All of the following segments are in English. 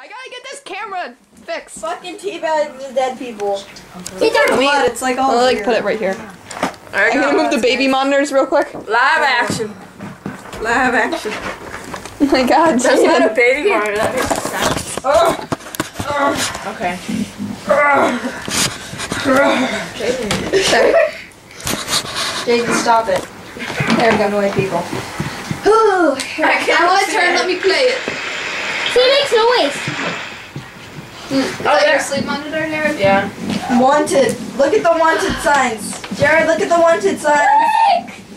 I gotta get this camera fixed. Fucking teabag the dead people. It's our Blood, it's like all I'll like put it right here. Alright, I'm gonna move the baby monitors real quick. Live action. Live action. Oh my god, That's not a Jaden. baby monitor. That makes it sound. Okay. Jaden, stop it. There we go, annoy people. I want to turn, let me play it. See, it makes noise. Is that your sleep monitor, Jared? Yeah. Wanted. Look at the wanted signs. Jared, look at the wanted signs.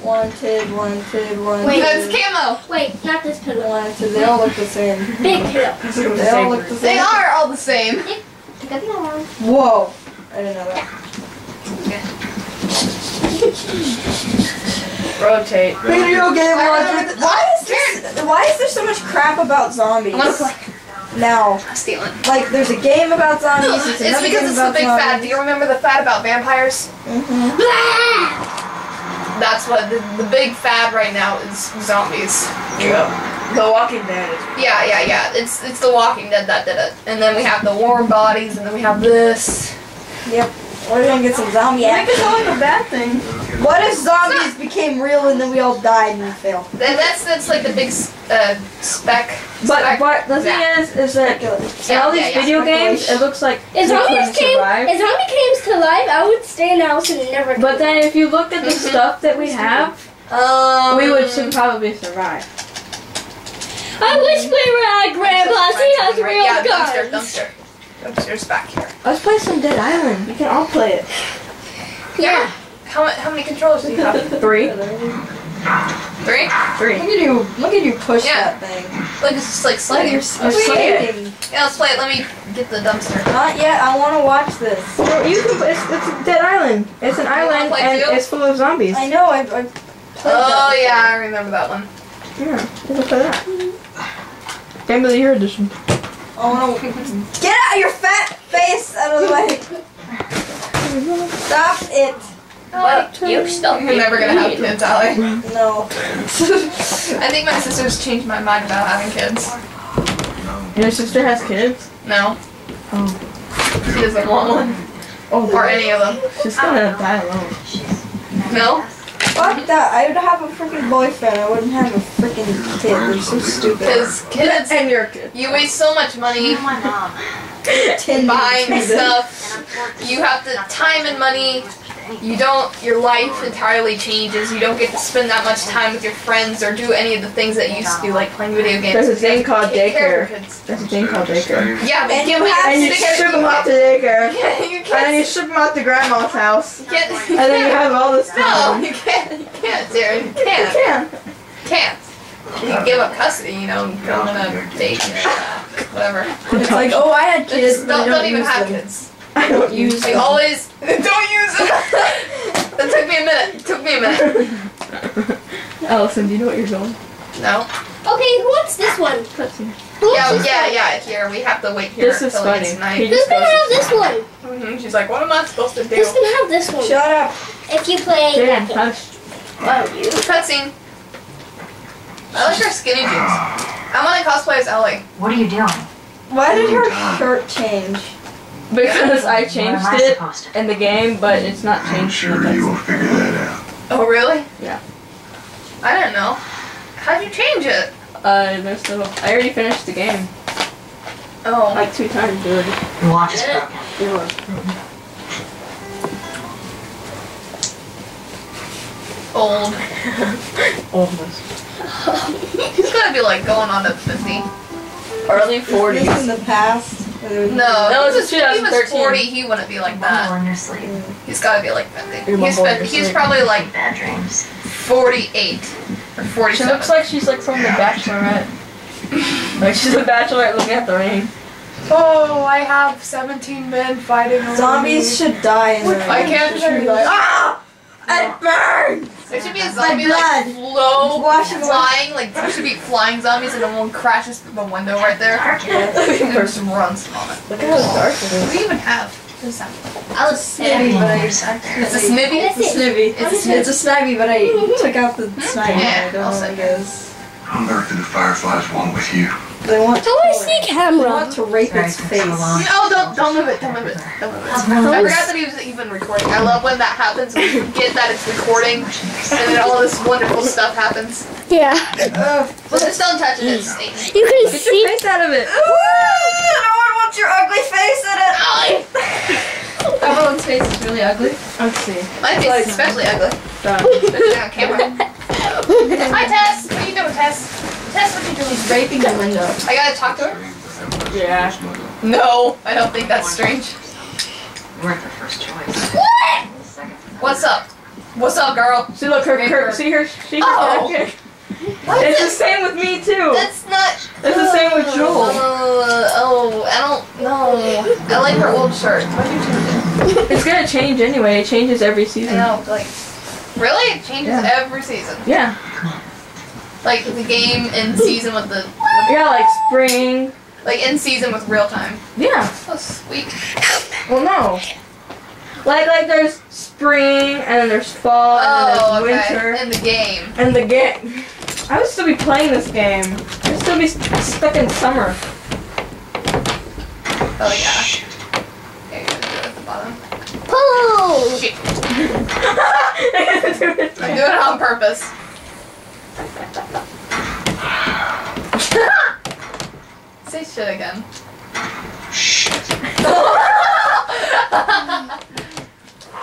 Wanted, wanted, wanted. Wait. No, it's camo. Wait, not this pillow. Wanted. They all look the same. Big pillow. They all look the same. They are all the same. Pick up the arm. Whoa. I didn't know that. Rotate. Video game I wanted. Why is this? Why is there so much crap about zombies? I'm gonna play. Now, I'm stealing. like, there's a game about zombies. There's It's another because game it's the about big fad. Do you remember the fad about vampires? Mhm. That's what the, the big fad right now is zombies. Yeah. The Walking Dead. Yeah, yeah, yeah. It's it's The Walking Dead that did it. And then we have the warm bodies, and then we have this. Yep. We're gonna get some zombie Make it action. sound like a bad thing. What if zombies became real and then we all died and we failed? Then that's that's like the big s- uh, spec. But spec- but the thing Yeah. is, is that in all these yeah, yeah. video games, it looks like If we couldn't zombies came, survive. if zombie came to life, I would stay in the house and never. But then if you look at the stuff that we have, Um, we would should probably survive. I wish we were at Grandpa's. He has Right, real yeah, dumpster, guns. dumpster. Dumpster's back here. Let's play some Dead Island. We can all play it. Yeah. How, how many controllers do you have? Three. Three? Three. Look at you! Look at you push Yeah. that thing. Like it's just like sliding. You're, Let's play it. sliding. Yeah, let's play it. Let me get the dumpster. Not yet. I want to watch this. Well, you can. It's, it's a Dead Island. It's an wanna island and too? it's full of zombies. I know. I've, I've played Oh that yeah, I remember that one. Yeah, we can play that. Game of the Year edition. Oh, before. I want to get out of your fat face out of the way. Stop it. But you still You're never gonna have kids, Allie. No. I think my sister's changed my mind about having kids. Your sister has kids. No. Oh. She doesn't want one. Oh, Or any of them. She's gonna die alone. No? Fuck that. I would have a freaking boyfriend. I wouldn't have a freaking kid. They're so stupid. Because kids, And your kid. you waste so much money my mom. Tin buying stuff. You have the time and money. You don't, your life entirely changes. You don't get to spend that much time with your friends or do any of the things that you used to do, like playing video games. There's a You thing called take daycare. There's a thing called daycare. Yeah, but And you you can't have And you take care ship them your off to kids. daycare. Yeah, you can't. And then you can't. ship them off to grandma's house. You can't. And then you have all this No, you can't. You can't, Sarah. You You can't. can. Can't. You can give up custody, you know, and go on a date or uh, whatever. It's like, oh, I had kids, Just but I don't, don't, don't even use have them. kids. I don't use We them. always don't use it. that took me a minute. It took me a minute. Allison, do you know what you're doing? No. Okay, who wants this one? Who wants Yeah, this yeah, one? yeah. Here we have to wait here This is until funny. it's He night. Who's gonna have this one? hmm She's like, what am I supposed to do? Who's gonna have this one? Shut up. If you play Jaden, that game. hush. Oh, you. Cutscene. I like her skinny jeans. I want to cosplay as Ellie. What are you doing? Why did her shirt change? Because I changed I it in the game, but it's not changed. I'm sure you the will figure that out. Oh, really? Yeah. I don't know. How'd you change it? Uh, there's little. I already finished the game Oh. like two times already. Your watch is broken. old. Almost. He's gotta be like going on to 50. Early Is 40s. this in the past? Or- No, No, if it's he was 2013. 40, he wouldn't be like that. Mumble in your sleep. He's gotta be like 50. You're He's, mumbling 50, your he's probably like Bad dreams. 48 or She looks like she's like from The Bachelorette. like she's a bachelorette looking at the rain. Oh, I have 17 men fighting over Zombies should die in the I can't should be like, ah! It burns! There should be a zombie blood. like flow Washing away. flying, like there should be flying zombies and then one crashes through the window right there. and then just runs on it. Look at how dark it What is. do you even have? What is that? I was snivy, but I, It's a accidentally- snivy? It's a snivy. It's a snivy, but I took out the hmm? snivy. Yeah, I don't I'll know say what it is. I'm back to the Fireflies one with you. They want. How do I see They camera? want to rape Sorry, its it took face. so long. No, oh, don't don't move it. Don't move it. Don't move it. I forgot that he was even recording. I love when that happens. When you forget that it's recording, and then all this wonderful stuff happens. Yeah. Ugh. But just don't touch it. It's stained. You can Get see. your face out of it. Ooh, no one wants your ugly face in it. Everyone's face is really ugly. Let's see. My face is especially ugly, Done. especially on camera. Hi Tess. What are you doing, Tess? Tess, what are you doing? He's raping the window. I gotta talk to her. Yeah. No, I don't think that's strange. You weren't the first choice. Second. What's up? What's up, girl? See, look, her, her, see her, she Oh. okay. What? It's the same with me too. That's not. It's the same with Joel. Uh, oh, I don't know. I like her old shirt. Why'd you change it? It's gonna change anyway. It changes every I season. know, like. Really? It changes Yeah. every season. Yeah. Like the game in season with the. Yeah, like spring. Like in season with real time. Yeah. Oh, sweet. Well, no. Like, like there's spring and then there's fall Oh, and then there's oh, okay. winter In the game. and the game. I would still be playing this game. I'd still be stuck in summer. Oh, yeah. Okay, do at the bottom. Pull. Shit. I'm doing it on purpose. Say shit again.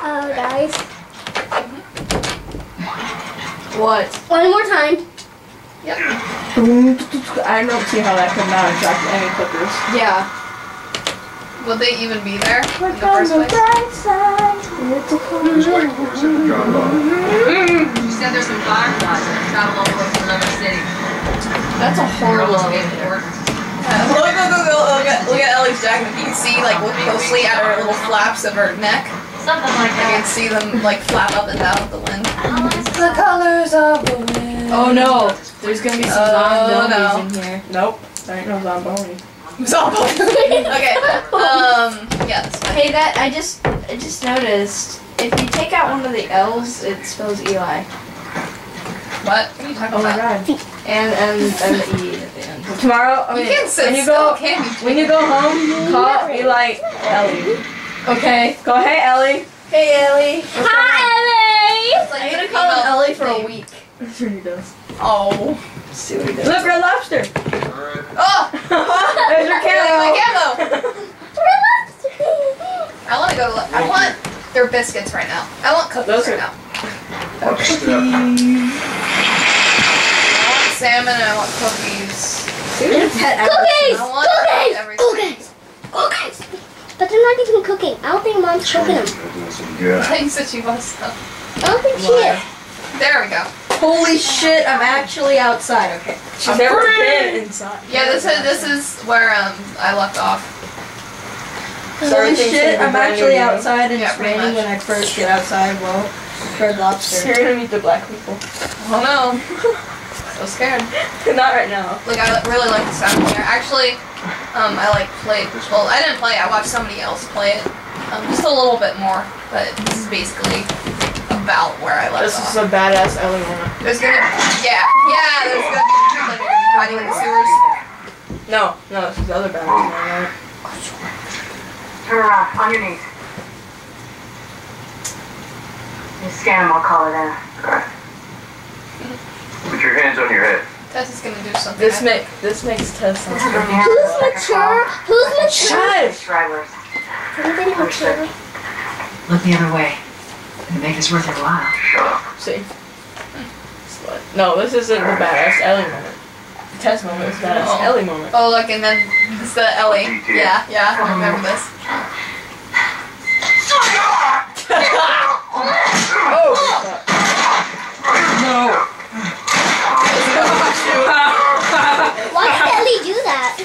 Uh, guys. What? One more time. Yep. I don't see how that could not attract any clickers. Yeah. Would they even be there in the first place? She said there's some fireflies that travel all the way from another city. That's a horrible Almost idea. gave it Uh, look, look, look, look, look at, look at Ellie's jacket. You can see, like, look closely at her little flaps of her neck. Something like that. You can see them, like, flap up and down with the wind. The colors of the wind. Oh no. There's gonna be some Oh, zombies no. in here. Nope. There ain't no zombie. Zombie. okay. Um. Yeah. This. Hey, that I just I just noticed. If you take out one of the L's, it spells Eli, What? What are you talking Oh my god. and and and the E at the end. Tomorrow, I You mean, can't sit when you go, can you? when you go home, call Eli Ellie. Okay. Go, hey Ellie. Hey, Ellie. Hi, It's like I'm gonna call him Ellie for a week. That's what he does. Oh. See what he does. Look, red lobster. Oh. There's your My camo. camo. I want to go to. I want their biscuits right now. I want cookies Those right are- now. I want salmon and I want cookies. Cookies! I want Cookies! Cookies! Cookies! But they're not even cooking. I don't think mom's cooking them. I said she wants stuff. I don't think she is. There we go. Holy shit! I'm actually outside. Okay. She's never been inside. Yeah, this is this is where um I left off. So Holy shit! I'm actually to outside and Yeah, it's raining when I first get outside. Well, red lobster. You're gonna meet the black people. Oh no. so scared. Not right now. Like I really like the sound here. Actually, um, I like played. Well, I didn't play. it. I watched somebody else play it. Um, just a little bit more, but this is basically about where I left This off. is a badass Ellie moment. There's gonna, yeah, yeah. There's gonna be people that are gonna be hiding in the sewers. No, no, this is the other badass moment. Turn around, uh, on your knees. You scan them, I'll call it uh, in. Put your hands on your head. Tess is gonna do something. This I- make this makes Tess sound This is good. Ramiro. Who's mature? Who's mature? Stragglers. Anybody mature? Look the other way. It'll make this worth your while. Shut up. See. Slut. No, this isn't the badass Ellie moment. The test moment is badass Oh. Ellie moment. Oh look, and then it's the Ellie. Yeah, yeah. I remember this. Oh! No. Why did Ellie do that?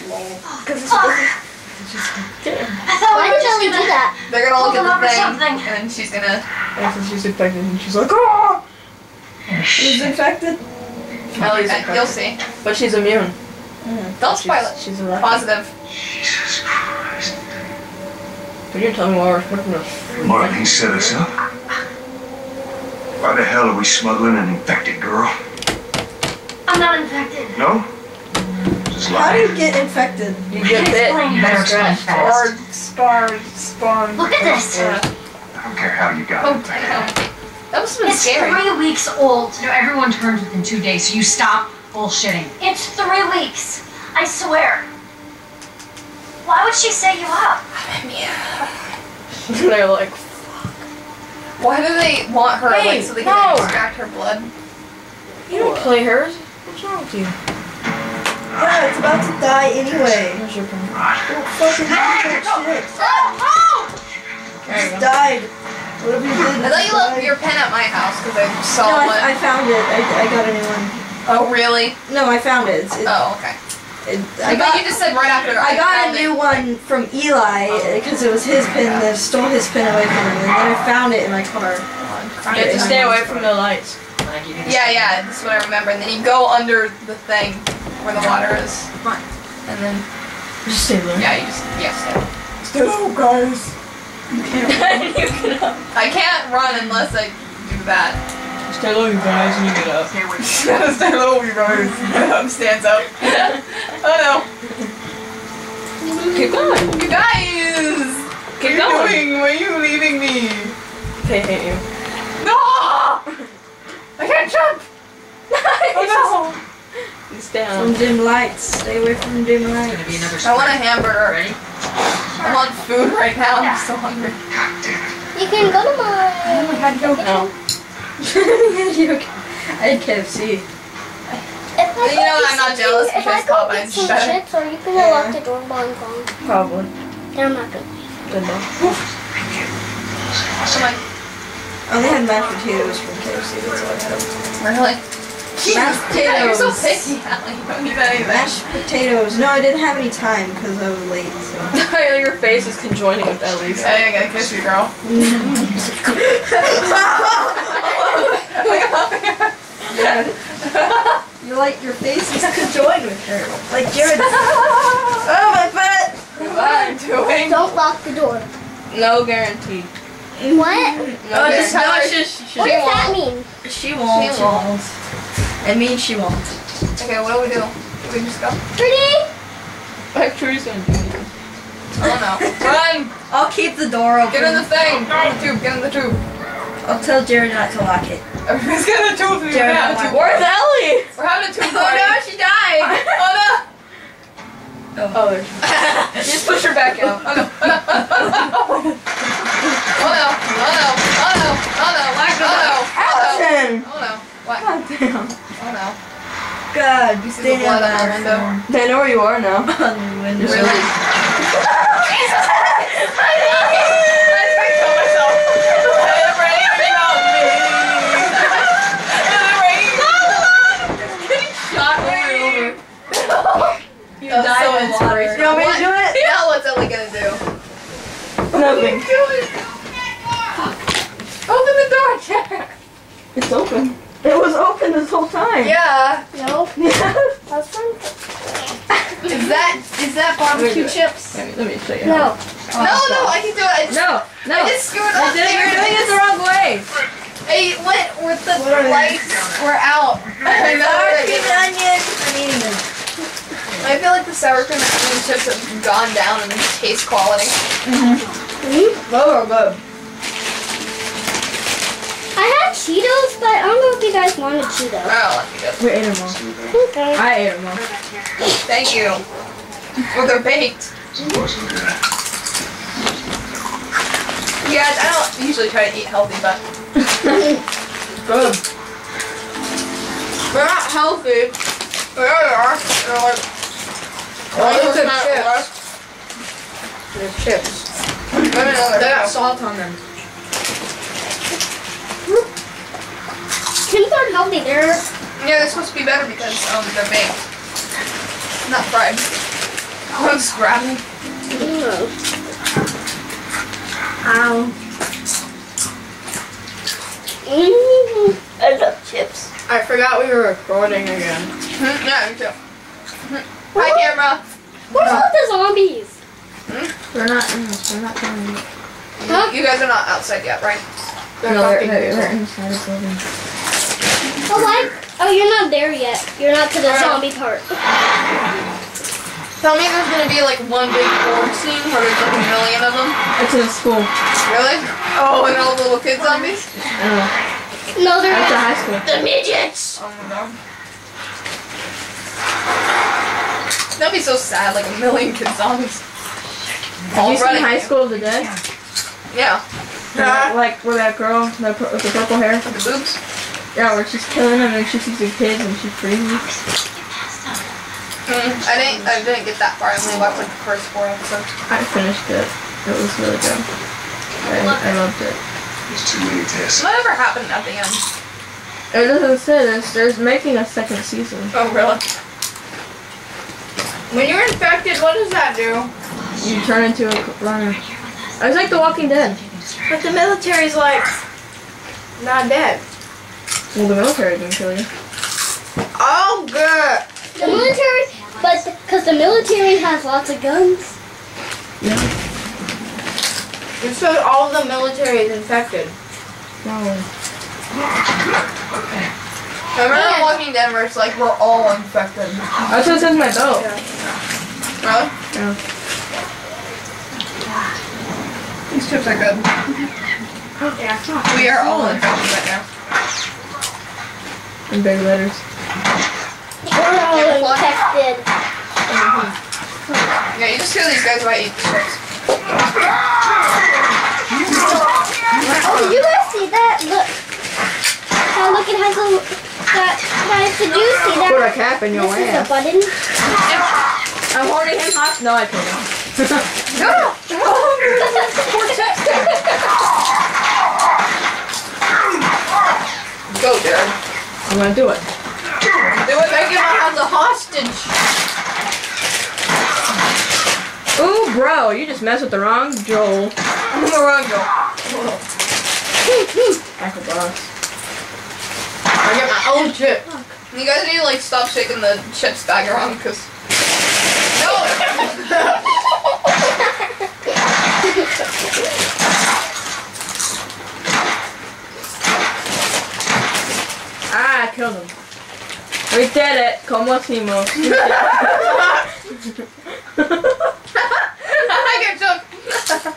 Why did Ellie do that? They're gonna look Hold at on the thing, something. and she's gonna. And so she's infected and she's like, oh! She's infected? Oh, Ellie's Okay, infected. you'll see. But she's immune. Mm. Don't spoil She's, it. she's a Positive. Jesus Christ. But you're telling me why we're putting a Martin, he set us up. Why the hell are we smuggling an infected girl? I'm not infected. No? His How do you get infected? You get bit. You better explain Or fast. spawn. Look at this. Yeah. I don't care how you got Oh it. That must have been It's scary. three weeks old. You know, everyone turns within two days, so you stop bullshitting. It's three weeks. I swear. Why would she set you up? They're like, fuck. Why do they want her Hey, like so they can no. extract her blood? you don't play hers. What's wrong with you? Yeah, it's about to die anyway. Where's your pen? Don't fucking do that shit. There you died. What have you did? I thought you left your pen at my house because I saw No, one. I, I found it. I, I got a new one. oh really? No, I found it. It, Oh okay. it I, I got. you just said right after. I got found a it. new one from Eli oh. because it was his pin. They stole his pen away from him, and then I found it in my car. You have to stay away from the lights. When I give you this Yeah, yeah, that's what I remember. And then you go under the thing where the water is. And then, Just stay there. yeah, you just, yeah, stay. Stay low, guys. you get up. I can't run unless I do that. Stay low, you guys, and you get up. Stay away. stay low, you guys. Um, stands up. oh no. Keep going. You guys! Keep what are going. you doing? Why are you leaving me? They hate you. No! I can't jump! oh Just stay From dim lights. Stay away from dim It's lights. gonna be another! I want a hamburger. Ready? I want food right now. I'm so hungry. God damn it. You can go to my. No. I had KFC. If I You know go I'm not some jealous chips- because if I go Popeye's get some chips, are you gonna Yeah. lock the door while I'm gone? Probably. Then I'm not gonna. Good enough. Come on. I only had mashed potatoes from KFC. That's all I had. Really? Mashed Yeah, you're so potatoes. picky, Allie. Don't eat anything. Mashed potatoes. No, I didn't have any time because I was late. So. Oh, your face is conjoining with Ellie's. Oh, hey, I gotta kiss you, girl. You're like your face is conjoined with her. Like Jared. oh my butt. What I'm doing? Don't lock the door. No guarantee. What? No, Oh, just just no, her. just- She What does that won't. mean? She won't. She won't. It means she won't. Okay, what do we do? Do we just go? Pretty? Like Trudy's gonna do anything. I don't know. Run! I'll keep the door open. Get in the thing! Get in the tube, get in the tube. I'll tell Jared not to lock it. Everybody's getting a tube. We're Jared, having a tube Where's. Ellie? We're having a tube Oh no, she died. Oh no! Oh, there's. no! Just push her back out. Oh no! Oh no! Oh no! Oh no! Oh no! Oh no! Oh no! Action. Oh no! What? God damn. Oh no! God, You see stay the blood on the on window? They know where you are now. On the window. Really? I kill myself. It rained on me. It rained. Getting shot right over. You That was so in water. inspirational. You want me to do it? Now what's Ellie gonna do? Nothing. Do it. Open the door, Jack. It's open. It was open this whole time. Yeah. No. Yes. That's fine. Is that is that barbecue chips? Let me, let me show you. No. No, no, I can do it. I just, No, no. I just screwed up. You're doing it the wrong way. I went with the What lights were out. I know Sour cream and onion. I'm eating them. I feel like the sour cream and onion chips have gone down in taste quality. Mm-hmm. Oh, good. I had Cheetos, but I don't know if you guys wanted Cheetos. Oh, let me go. We ate them all. Okay. I ate them all. Thank you. Well, they're baked. It wasn't good. Yeah, I don't usually try to eat healthy, but Good. they're not healthy. There they are. They're like, Oh, look at chips. less. There's chips. I didn't know They they're got salt on them. Tims aren't healthy. They're Yeah, they're supposed to be better because um they're baked, not fried. Oh, I'm just grabbing. Ow. mm I love chips. I forgot we were recording again. Mhm, Yeah, me too. Mhm. Hi, camera. Where's all the zombies? They're not in this. They're not coming. Huh? You guys are not outside yet, right? No, they're, they're, they're inside the building. Oh, what? Oh, you're not there yet. You're not to the zombie part. Tell me there's gonna be like one big org scene where there's like a million of them. It's in school. Really? Oh, and all the little kid zombies? I. No, they're That's a high school. the midgets. Oh my god. That'd be so sad, like a million kid zombies. Have you seen. High School of the Dead? Yeah. yeah. Like where that girl that with the purple hair? The boobs. Yeah, where she's killing them and she sees the kids and she freezes. Mm, I didn't. I didn't get that far. I only watched like the first four episodes. I finished it. It was really good. I, I loved it. There's too many tests. Whatever happened at the end? It doesn't say this. There's making a second season. Oh really? When you're infected, what does that do? You turn into a runner. It's like The Walking Dead. But the military's like not dead. Well, the military didn't kill you. Oh, good. The military, but because the military has lots of guns. Yeah. It says all the military is infected. Wow. I remember Walking Dead where it's like we're all infected. That's what it says in my belt. Really? Yeah. These chips are good. Yeah. We are all infected right now. In big letters. We're all Yeah, what? infected. Yeah, you just hear these guys might eat chips. Oh, did you guys see that? Look. Now look, it has a. That, guys, did you see that? Put a cap in your This is a ass. button. I'm holding him hot. No, I couldn't. Go, Jared. I'm gonna do it. Do it. Take him as a hostage. Ooh, bro, you just messed with the wrong Joel. I'm gonna run, go. Michael Boss. I get my own chip. You guys need to like stop shaking the chips bag around because. No. Ah, I killed him. We did it. Como hicimos. We did it. I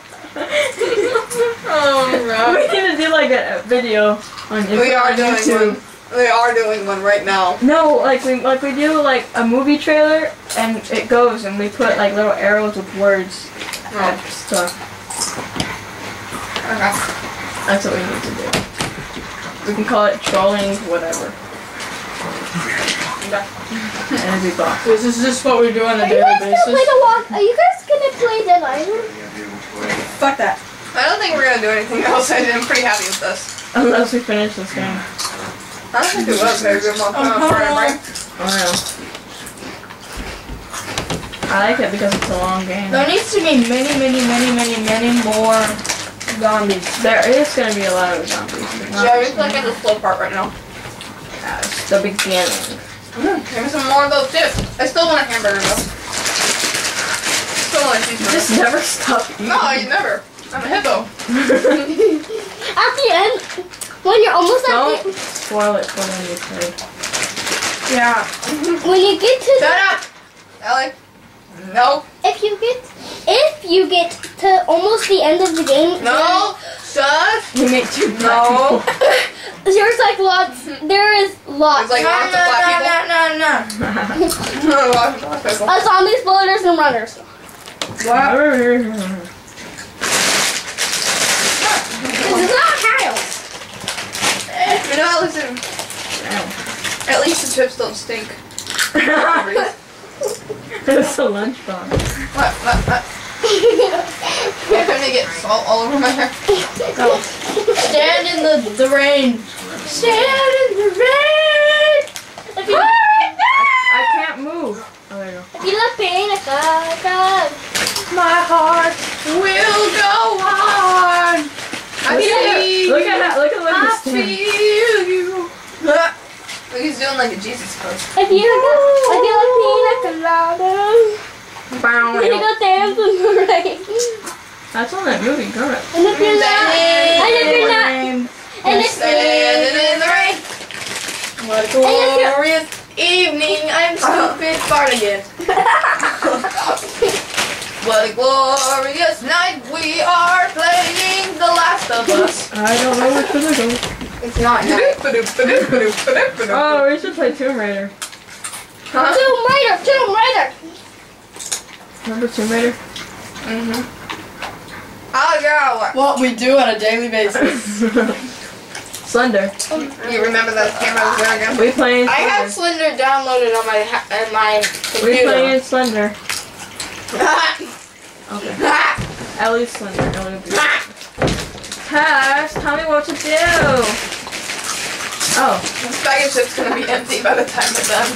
oh, we need to do like a video on We are doing YouTube. one. We are doing one right now. No, like we like we do like a movie trailer and it goes and we put like little arrows with words and Oh, stuff. okay. That's what we need to do. We can call it trolling whatever. And it'd. This is just what we do on a Are you daily guys gonna play basis. the walk? Are you guys gonna play Dead Island? Fuck that. I don't think we're gonna do anything else. I'm pretty happy with this. Unless we finish this game. I don't think we will very good month. Uh-huh. right? I. I like it because it's a long game. There needs to be many, many, many, many, many more zombies. There is gonna be a lot of zombies. but not Yeah, we're like at the slow part right now. as the beginning. Mm, give me some more of those chips. I still want a hamburger though. Still want a cheeseburger. Just never stop eating. No, you never. I'm a hippo. At the end, when you're almost at Don't the, spoil it for when you. Yeah. when you get to Shut up, Ellie. No, if you get if you get to almost the end of the game, no, shush. We make two No. there's like lots. There is lots. There's like No, lots no, of black no, people. no, no, no. Lots of black people. Uh, zombies, bloaters, and runners. This is not Kyle. You know, listen. At least the chips don't stink. It's a lunchbox. What? What? What? Yeah, couldn't they get salt all over my hair? Oh. Stand in the, the rain. Stand in the rain. If you, I can't move. Oh, there you go. if you love pain, it's God, God. My heart will go on. I Look at feel Look at that. Look at look I at this feel you. Ah. Look, he's doing like a Jesus pose. If you if you like pina colada, you go dance in the rain. That's on that movie, girl. And if you're not, and if you're not, and if Standing in the rain. What a And Glorious evening. I'm stupid. Fart again. What a glorious night we are playing The Last of Us. I don't know which one to go. It's not night. Oh, we should play Tomb Raider. Huh? Tomb Raider, Tomb Raider. Remember Tomb Raider? Mm-hmm. Oh, yeah. What we do on a daily basis. Slender. You remember that camera was there again? We playing I have Slender. Slender downloaded on my ha- on my computer. We playing Slender. Okay. At least Slender. At least. Tell me what to do. Oh. This bag of chips gonna be empty by the time we're done.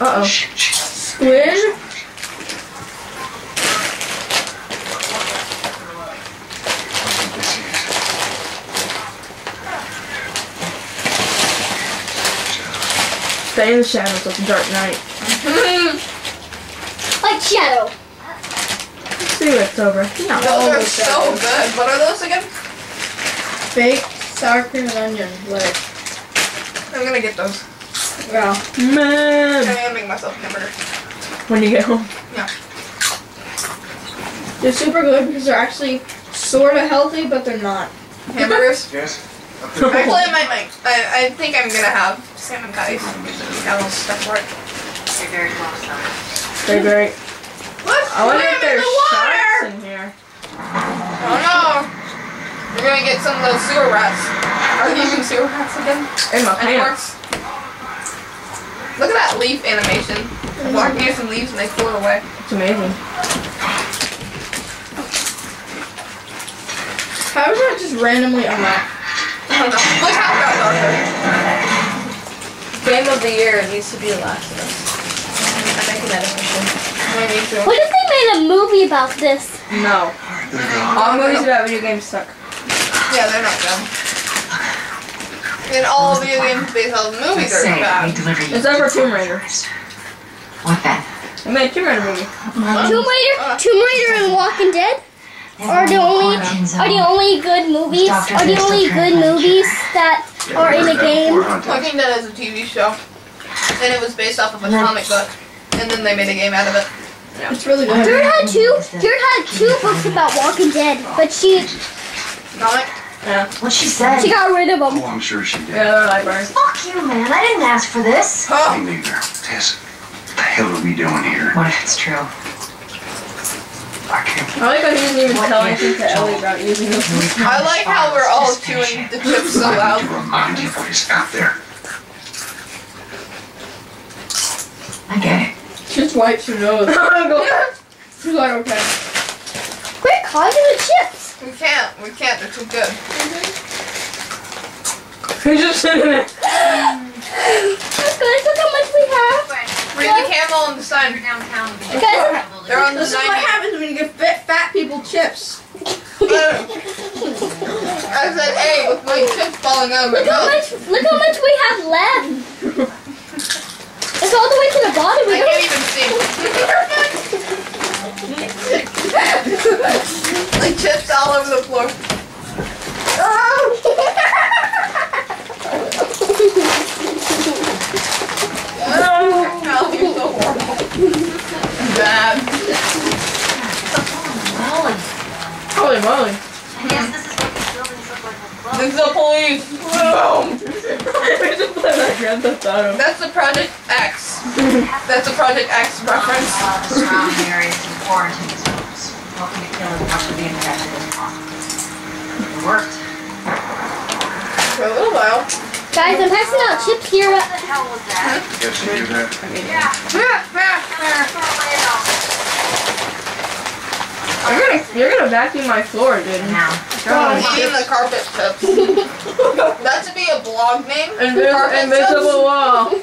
Uh oh. Squid. Stay in the shadows of the dark night. Like Shadow. See when it's over. No. Those are so good. What are those again? Baked sour cream and onion. Like, I'm gonna get those. yeah. I'm gonna make myself a hamburger. When you get home. Yeah. They're super good because they're actually sort of healthy, but they're not. Hamburgers? Yes? Actually, I might make. I, I think I'm gonna have salmon patties. Got a little stuff for it. You're very close, though. They're great. What? I wonder if there's the water. sharks in here. Oh no! You're gonna get some of those sewer rats. Are they even sewer rats again? In my Animorphs? pants. Look at that leaf animation. I'm walking near some leaves and they float away. It's amazing. How is that just randomly unlocked? I don't know. Look how it got darker. Game of the year needs to be The Last of Us. I'm making that official. I need to. What if they made a movie about this? No. Alright, they're gone. All movies about video games suck. Yeah, they're not good. And all video games based on movies are Say, we bad. deliver you. Except for Tomb Raider. What then? I made a Tomb Raider movie. Tomb Raider, uh, Tomb Raider and Walking Dead are the only are the only good movies are the only good movies that are in a game. Walking Dead is a TV show. And it was based off of a comic book. And then they made a game out of it. It's really good. Jared had two. Jared had two books about Walking Dead, but she Comic? What she said? she got rid of them. Oh, I'm sure she did. Yeah, they're library. Fuck you, man. I didn't ask for this. Huh. Me neither. Tess, what the hell are we doing here? What if it's true? I can't I like how he doesn't even tell anything to Ellie about using this. I like how we're all chewing the chips so I loud. need to remind you what is out there. I get it. Just wipes your nose. Go. She's like, okay. Quit calling the chips. We can't. We can't. They're too good. He's just sitting there. Guys, look how much we have. Read the camel on the sign. Downtown. Guys, They're on the This is what happens when you give fat, fat people chips. I said, hey, with my chips falling out of my look how much look how much we have left. It's all the way to the bottom. I We can't even see. like chips all over the floor. Oh, you're so horrible. Bad. Holy moly. Yes, this is what these buildings look like up above. This is the police. Boom. That's the Project X. That's a Project X reference. Welcome to killing after being infected. It worked. For a little while. Guys, I'm passing out chips here. What the hell was that? Guess you do that. You're gonna, you're gonna vacuum my floor, dude. Now. I'm eating the carpet chips. that should be a blog name. Invis- Carpet invisible wall.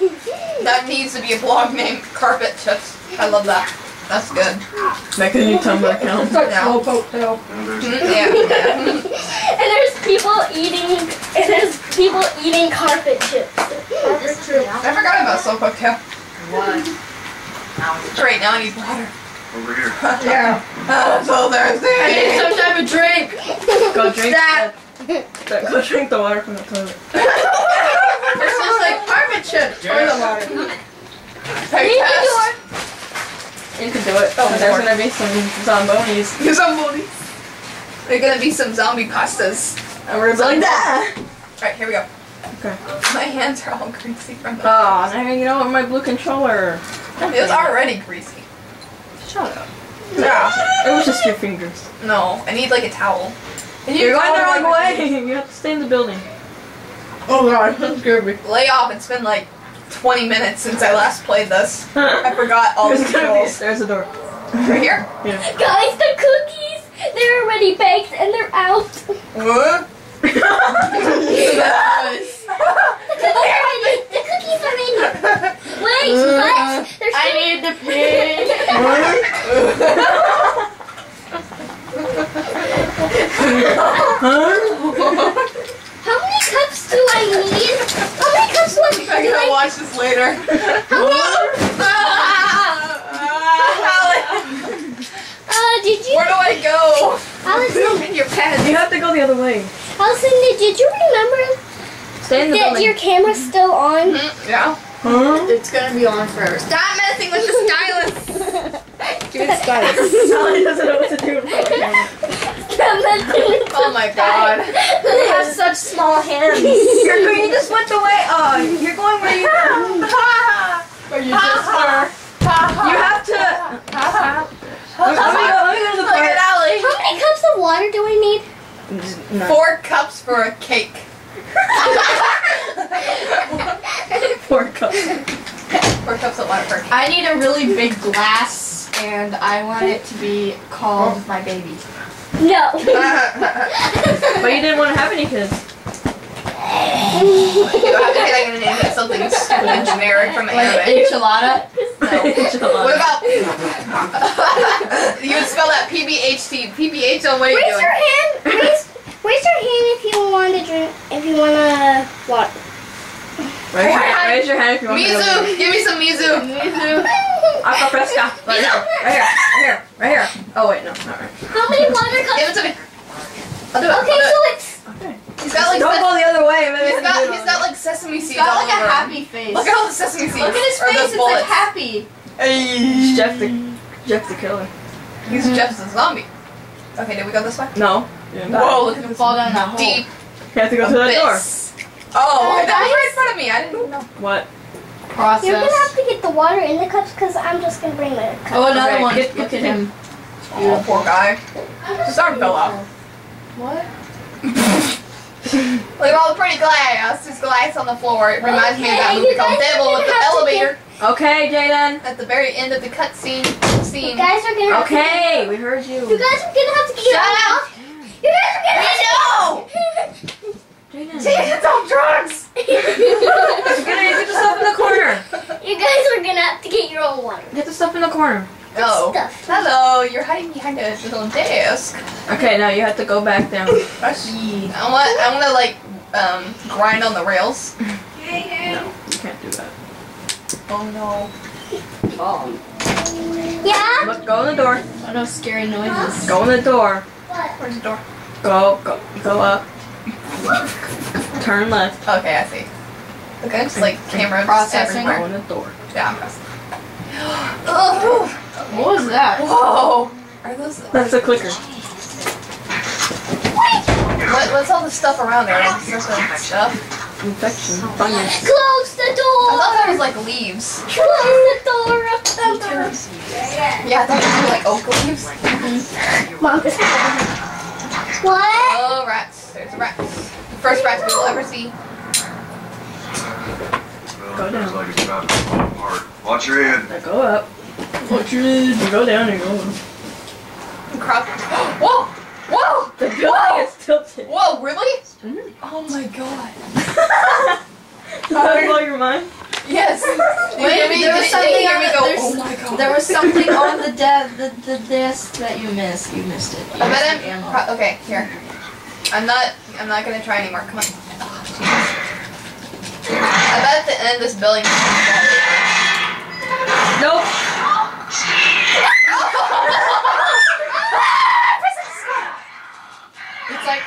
That needs to be a blog name. Carpet chips. I love that. That's good. Make a new Tumblr account. Yeah. Slowpoke tail. And there's Mm, yeah, yeah. And there's people eating and there's people eating carpet chips. This is I forgot about Slowpoke Tail. What? Now Right now I need water. over here. Yeah. I'm so I need some type of drink. Go drink That. the, Go drink the water from the toilet. It's just like carpet chips. should. Or the water. You can do it. Oh, Oh, there's gonna be some zombies. Here's. There's gonna be some zombie pastas. And we're Like like that. Alright, here we go. Okay. My hands are all greasy from the. Oh, now you know my blue controller. It was already greasy. Shut up. Yeah. It was just your fingers. No, I need like a towel. And You're going the wrong way. You have to stay in the building. Oh god, that scared me. Lay off. It's been like 20 minutes since I last played this. I forgot all the There's controls. there's a door. Right here. Yeah. Guys, the cookies, they're already baked and they're out. What? The cookies are ready. The cookies are ready. Wait, what? There's I need the pig. How many cups do I need? How many cups do I need? I'm gonna I watch this later. How many? Uh, did you? Where do I go? Allison, In your pen. You have to go the other way. Allison, did, did you remember Stay in the that building. your camera's still on? Yeah. Huh? It's gonna be on forever. Stop messing with the stylus. Give it stylus. Sally doesn't know what to do. with the camera. Oh my god. You have such small hands. You're going. You just went the way. Oh, you're going where you. Where you just were. You have to. Let me go. Let me go to the Look at part. Allie. How many cups of water do I need? No. Four cups for a cake. Four cups. Four cups of water for a cake. I need a really big glass, and I want it to be called my baby. No. But you didn't want to have any kids. You have to be like gonna name it something stupid and generic from Like anime. enchilada. What about you would spell that PBHT. PBH on what are you Raise doing? your hand. Raise, raise your hand if you want to drink. If you want to water. Raise your, hand, raise your hand if you want to go. Mizu, give me some Mizu. Mizu. Aqua fresca. Right here. Right here. Right here. Right here. Oh wait, no, not right. How many water Give it to me. I'll do it. Okay, I'll so it. it's He's got like Don't go the other way. Maybe he's I can got do it he's on got like sesame seeds He's Got all like a over him. happy face. Look at all the sesame seeds. Look at his face. It's like bullets. happy. It's Jeff the Jeff the killer. He's Jeff's a zombie. Okay, did we go this way? No. Whoa, look at You the fall down that hole. deep You have to go through that door. Abyss. Oh, uh, that was right in front of me. I didn't know. What? Process. you're gonna have to get the water in the cups because I'm just gonna bring the cup. Oh, another Okay, one. get- Look get at him. Oh, poor guy. His arm fell off. What? Look at all the pretty glass. There's glass on the floor. It reminds me of that movie called Devil with the have to elevator. Okay, Jaden. At the very end of the cutscene. You Scene. guys are gonna. Have Okay, we heard you you. guys are gonna have to get Shut your up! You guys are gonna. No! Jaden. It's on drugs! Get, get the stuff in the corner. You guys are gonna have to get your own water. Get the stuff in the corner. Oh. Hello, you're hiding behind a little desk. Okay, now you have to go back down. I want, I want to like um, grind on the rails. No, you can't do that. Oh no. Oh. Yeah. Look, go in the door. Oh no, scary noises. Go in the door. What? Where's the door? Go, go, go up. Turn left. Okay, I see. Okay, just like camera Processing. Go everywhere. in the door. Yeah, oh, What was that? whoa! Are those? That's a clicker. What, what's all the stuff around there? Like, just the stuff. Infection. Fungus. Close the door! I door. thought that was like leaves. Close the door. Remember. Yeah, I thought it was like oak leaves. Mm-hmm. Mom, this What? Oh, rats. There's rats. The first rats we will ever see. Go down. Looks like it's about to fall apart. Watch your head. Now go up. Watch your head. You go down and go up. Crop. Whoa! Whoa! The building is tilted. Whoa, really? Mhm. Oh my god. Does that blow your mind? Yes. Did Wait, me, there was something did you hear on the- go, oh my god. There was something on the de- the the disc that you missed. You missed it. You I missed bet the I'm, ammo. okay, here. I'm not, I'm not gonna try anymore. Come on. Jesus. I bet at the end of this building. Nope. It's like,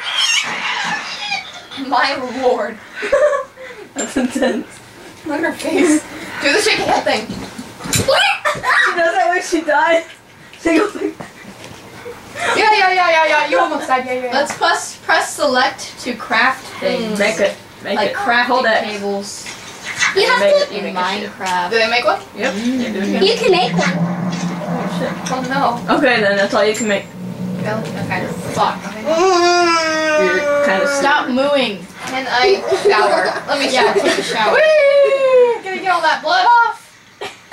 my lord. That's intense. Look at her face. Do the shaky head thing. She does that when she died. She goes like, Yeah, yeah, yeah, yeah, yeah. You almost died. Yeah, yeah. yeah. Let's press press select to craft things. make it, make like it. crafting Hold it. tables You have Make to. it, you in make. Minecraft. Do they make one? Yep. You're doing it. You can make one. Oh shit. Oh no. Okay, then that's all you can make. Really? Okay. Fuck. You're kind of Stop mooing. Can I shower? Let me Yeah, shower. take a shower. Whee! Gonna get all that blood off.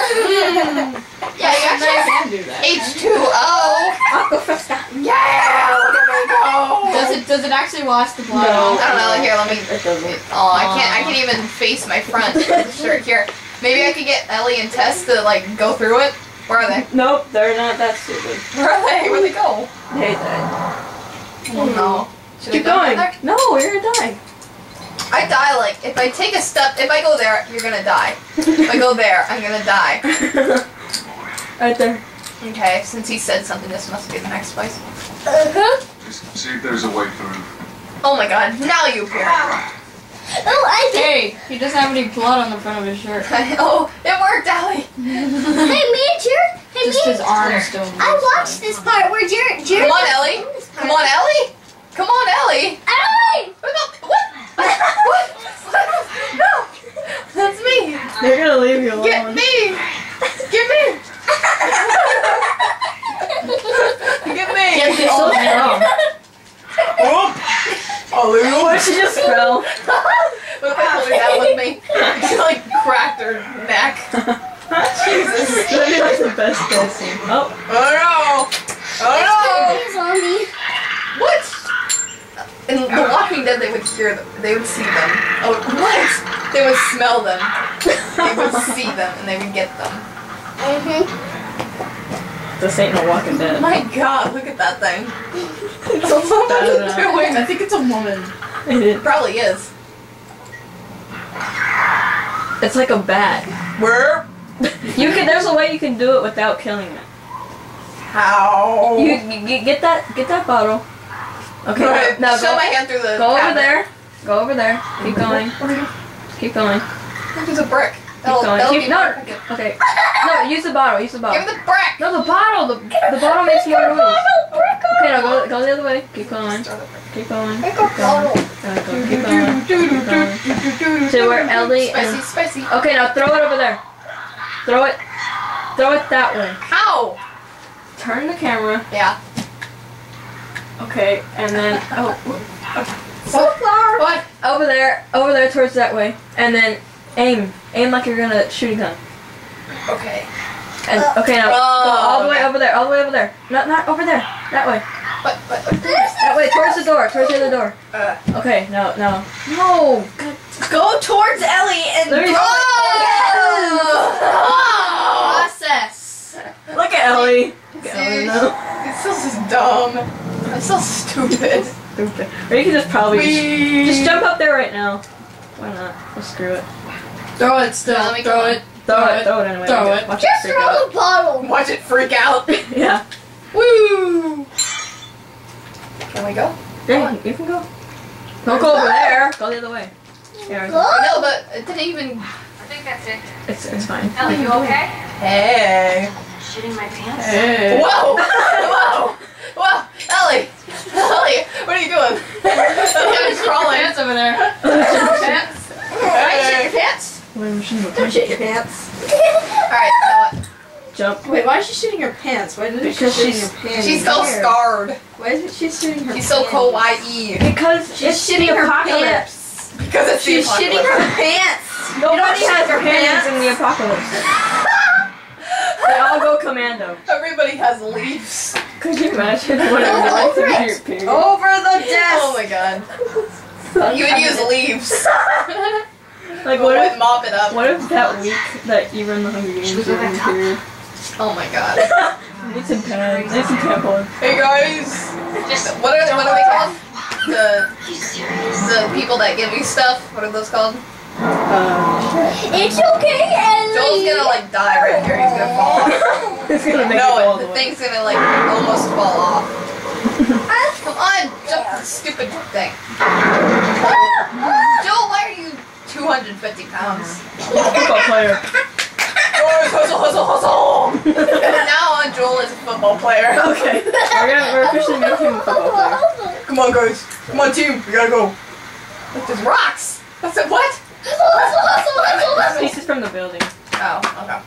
yeah, you actually can do that. H2O. I'll go first. Yeah, look at me go. Does it does it actually wash the blood No. I don't know. Here, let me. It doesn't. Oh, I can't. I can't even face my front shirt here. Maybe I could get Ellie and Tess to like go through it. Where are they? Nope, they're not that stupid. Where are they? Where they go? They died. Oh no. Should Keep going. No, you're gonna die. I die like if I take a step. If I go there, you're gonna die. If I go there, I'm gonna die. right there. Okay. Since he said something, this must be the next place. Uh-huh. Just see if there's a way through. Oh my God! Now you appear. Oh, I did. Hey, he doesn't have any blood on the front of his shirt. oh, it worked, Ellie. Hey, me and Jared. Hey, Just me his and arm still. I watched this part where Jared. Jared Come on, Ellie. Come on, Ellie. Come on, Ellie. Ellie! What? The- What? What? What? No. That's me. They're gonna leave you alone. Get me. Get me. Get me. Get the So old man. strong. Oh, What she just fell. What if I pulled her down with me? She like cracked her neck. Jesus. That'd be like the best death scene. Oh, Oh no. Oh Hey, zombie. no. What? In The Walking Dead, they would hear them. They would see them. Oh, what? They would smell them. They would see them, and they would get them. Mm-hmm. this ain't no Walking Dead. My God, look at that thing. It's so bad. doing? I think it's a woman. It probably is. It's like a bat. Where? You can. There's a way you can do it without killing it. How? You, you, you get that. Get that bottle. Okay. Right, Now show go, my hand through the. go over there. Go over there. Keep going. Keep going. Use a brick. Keep That'll, going. that'll Keep, be no. Okay. No. Use the bottle. Use the bottle. Give me the brick. No, the bottle. The the bottle makes more noise. Okay. Now go go the other way. Keep going. Keep going. Keep going. Go, go. Keep going. Keep going. So we're Ellie Spicy, and. spicy. Okay. Now throw it over there. Throw it. Throw it that way. How? Turn the camera. Yeah. Okay. And then oh. So far. What? Over there, over there towards that way, and then aim, aim like you're gonna shoot a gun. Okay. And okay, now Oh, go all the way over there, all the way over there. Not not over there, that way, But but. that way towards the door, towards the door. Uh, Okay, no, no, no. Go towards Ellie and Let me- oh! Process. Look at Ellie. Look at Ellie now. It's so just dumb. It's so stupid. Stupid. Or you can just probably just, just jump up there right now. Why not? Well, screw it. Throw it still. Let me throw it. Throw, Throw it, it. throw it anyway. Throw it. Watch Just it freak throw the bottle. Watch it freak out. out. Yeah. Woo! Can we go? Yeah, you can go. Don't go over there. Go the other way. Here, No, but it didn't even. I think that's it. it's it's fine. Ellie, you okay? Hey. Shitting my pants? Hey. Whoa! Whoa! Whoa! Ellie! Ellie! What are you doing? I'm just crawling. Pants over there. Pants? Alright, shit your pants? Don't shit your pants. Alright, now what? Jump. Wait, why is she shitting her pants? Why isn't she shitting she's- her pants? She's so Here. scarred. Why isn't she shitting her She's pants? so kawaii. Because She's it's shitting the her apocalypse. pants. Because it's She's the shitting her pants. Nobody has shit your pants pants. in the apocalypse. they all go commando. Everybody has leaves. Could you imagine what it would be like to be your period? Over the desk. Oh my god. You would use leaves. Like What what would if, mop it up? what if that week that you run the Hunger Games Should we was go in back your up? period? Oh my god. Need some pads. Need some tampons. Hey guys! Just What are, what are they called? The Are you serious? the people that give me stuff. What are those called? Uh, It's okay, Ellie. Joel's gonna like die right here. He's gonna fall off. it's gonna make it No, all the the way. thing's gonna like almost fall off. Come on, jump the stupid thing. Joel, why are you 250 pounds. Football player. hustle, hustle, hustle. now on Joel is a football player. Okay. We're gonna we're officially making him a football player. Come on, guys. Come on, team. We gotta go. Look, there's rocks. I said what? Pieces from the building. Oh, okay.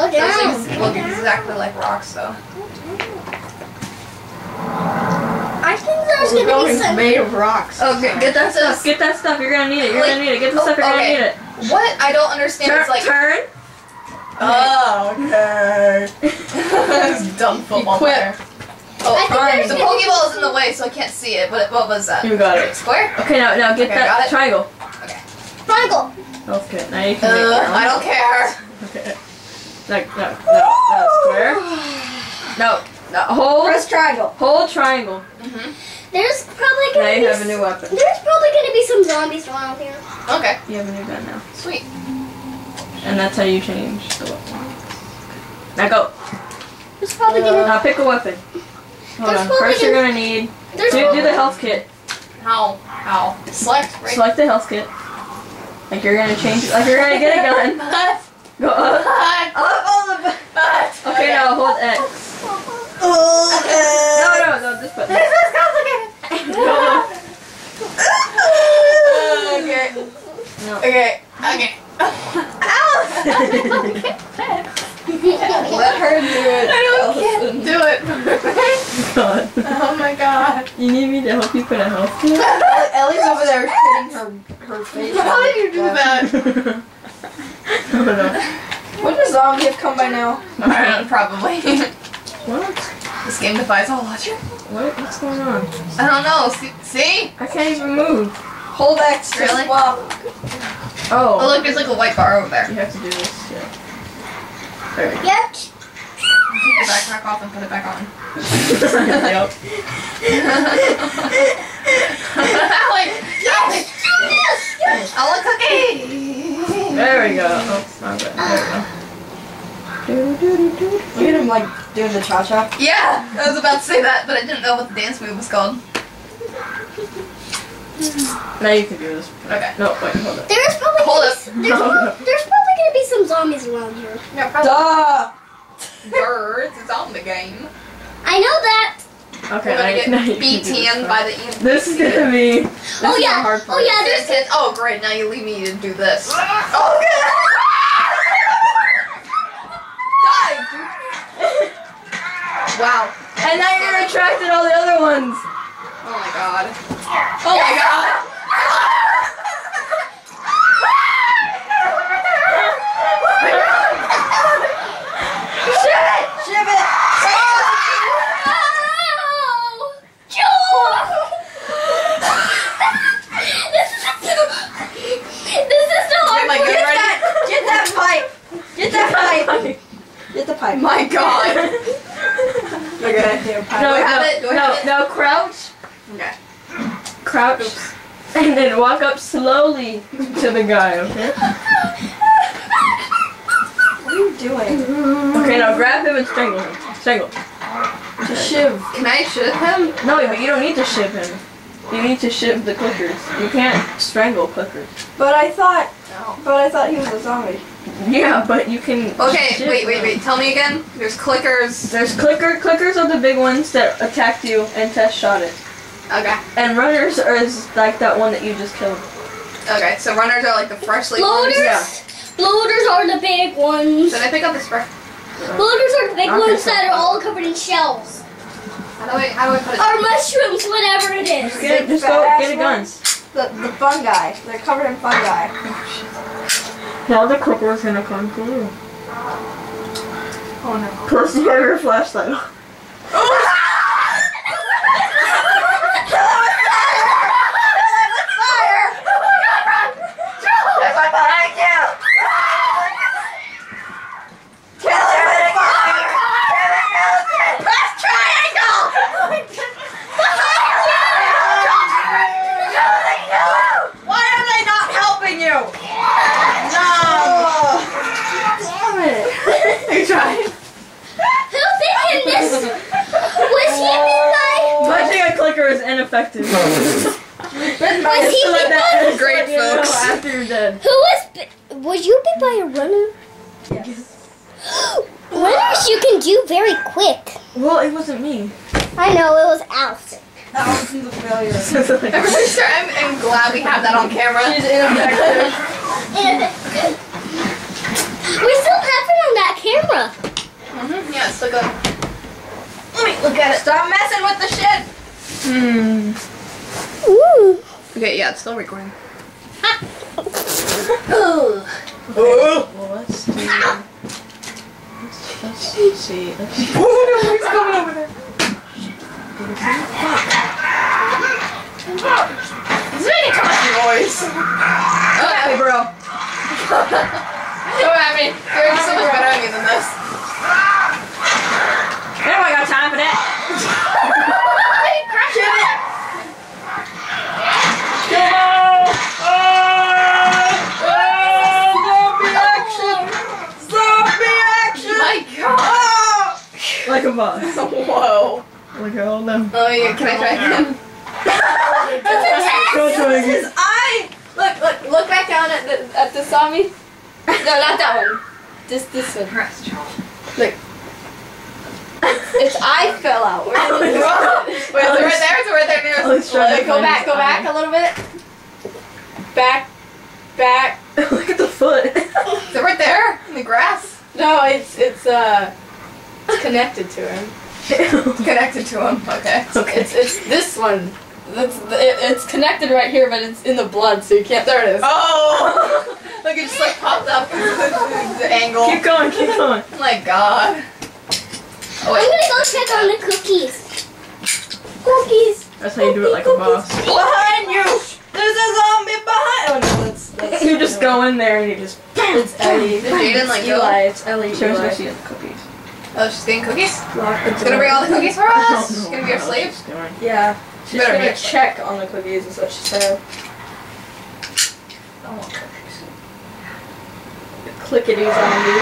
Look Those down. things look exactly like rocks, though. I think there's gonna be some. made of rocks. Okay, get that Stuff. stuff. Get that stuff. You're gonna need it. You're Like- gonna need it. Get the oh, stuff. You're gonna need it. What I don't understand Turn. is like. turn. Oh, okay. this dumb football Equip. player. Oh, I Oh, think there's the gonna Pokeball is in the way, so I can't see it. But what was that? You got it. Square? Okay, now now get Okay, that got it. Triangle. Triangle. Okay, now you can make Uh, your own. I don't care. Okay. No, no, no, no, square. No, no, hold, Press triangle. hold triangle. There's probably Now gonna you be. have a new weapon. There's probably gonna be some zombies around here. Okay, You have a new gun now. sweet. And that's how you change the weapon. Now go. There's probably gonna. Now pick a weapon. Hold There's on. probably First you're gonna- gonna need There's do, do the health kit. How? How? Select, right? Select the health kit. Like you're gonna change like you're gonna get a gun. Go up. What? all the. Okay, now hold X. No, no, no, this button. This is complicated. Go up. okay. No. Okay. Okay. Let her do it. I don't oh. can't do it. God. oh my god. You need me to help you put a health kit? Ellie's over there hitting her her face. How did you do that? oh no. Wouldn't a zombie have come by now? Alright, probably. What? this game defies all logic. What? What's going on? I don't know. See? see? I can't even move. Hold X to Really? swap. Oh. Oh, look, there's like a white bar over there. You have to do this. Yeah. Yep. Take your backpack off and put it back on. yep. Alec! Alec! I want cookie! There we go. Oh, not good. There we go. Look at him like doing the cha cha. Yeah, I was about to say that, but I didn't know what the dance move was called. Now you can do this. Okay. No, wait, hold it. There's probably Hold up. there's, there's probably gonna be some zombies around here. No, probably. Duh! Birds, it's on the game. I know that. Okay, We're gonna you- get can do this BTN by the EMP. Oh, this is gonna be. This oh is yeah. hard Oh yeah. There's This is- oh great, now you leave me to do this. Oh God! Die. Wow. And now you're attracting all the other ones. Oh my god. Oh my god! Shiv it! Oh, Joel! this is this is the hard Am I part. good Get right that! Pipe! Get that pipe! Get the pipe. My god. Okay. Damn. No, I have no, it? Do no, have it? no, crouch, Okay. crouch, and then walk up slowly to the guy. Okay. What are you doing? Okay, now grab him and strangle him. Strangle. To shiv. Can I shoot him? No, but you don't need to shiv him. You need to shiv the clickers. You can't strangle clickers. But I thought, No. but I thought he was a zombie. Yeah, but you can. Okay, shiv wait, wait, wait. Tell me again. There's clickers. There's clicker. Clickers are the big ones that attacked you and Tess shot it. Okay. And runners are is like that one that you just killed. Okay, so runners are like the freshly Bloaters. ones. Bloaters are the big ones. Did I pick up the spray? Bloaters are the big Okay, ones so- that are all covered in shells. How do I, how do I put it? Or mushrooms, whatever it is. Get it, just go get a gun. The the fungi. They're covered in fungi. Now the clicker's gonna come through. Oh no. Plus you have your flashlight on. Why are they not helping you? No. Damn it! You tried. Who bit him this? Was he bit by? A clicker is ineffective. Was he bit by? Great, You know, folks. after you're dead. Who was? Bit, was you bit by a runner? Yes. Runners you can do very quick. Well, it wasn't me. I know it was Alice. Allison's a failure. I'm pretty sure I'm, I'm glad we have that on camera. She's ineffective. We still have it on that camera. Mm-hmm. Yeah, it's still going. Let me look at it. Stop messing with the shit. Hmm. Ooh. Okay, yeah, it's still recording. Well, let's do. Let's, let's see. Let's He's making too much noise. Come at me, bro. Come at me. You're so much better at me than this. Anybody got time for that? Like a boss. Whoa. Like a oh no. Oh yeah, can I try again? Go try again. His eye! Look, look, look back down at the at the zombie. No, not that one. Just this one. Press Joel. Look. Its eye fell out. Where did it go? Wait, is it right there? Is it right there? He's trying to Wait, go back, go back eye. a little bit. Back, back. Look at the foot. Is it right there in the grass? No, it's it's uh, it's connected to him. Connected to him. Okay. Okay. It's it's this one. That's it, it's connected right here, but it's in the blood, so you can't. There it is. Oh! Look, it just like popped up the, the angle. keep going, keep going. Oh my god. Oh I'm wait. gonna go check on the cookies. Cookies. That's how you do it like a boss. Behind you! There's a zombie behind! Oh no, that's. that's You just go in there and you just. It's Ellie. Did Jaden like go? Eli. It's Ellie. Show us Eli. what she has cookies. Oh, she's getting cookies. She's gonna bring all the cookies for us. She's gonna be our What slave. she's doing. Yeah. She's Better gonna a slave. check on the cookies, is what she said. I want cookies. Clickety zombie.